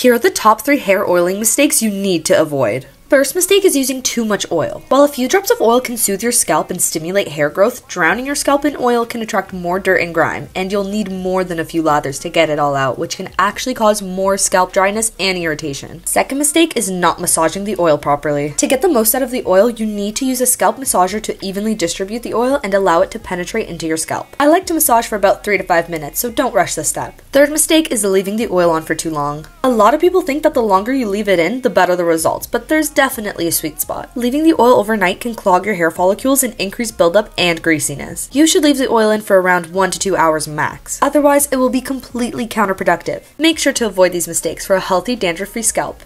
Here are the top three hair oiling mistakes you need to avoid. First mistake is using too much oil. While a few drops of oil can soothe your scalp and stimulate hair growth, drowning your scalp in oil can attract more dirt and grime, and you'll need more than a few lathers to get it all out, which can actually cause more scalp dryness and irritation. Second mistake is not massaging the oil properly. To get the most out of the oil, you need to use a scalp massager to evenly distribute the oil and allow it to penetrate into your scalp. I like to massage for about 3 to 5 minutes, so don't rush this step. Third mistake is leaving the oil on for too long. A lot of people think that the longer you leave it in, the better the results, but there's definitely a sweet spot. Leaving the oil overnight can clog your hair follicles and increase buildup and greasiness. You should leave the oil in for around 1 to 2 hours max. Otherwise, it will be completely counterproductive. Make sure to avoid these mistakes for a healthy dandruff-free scalp.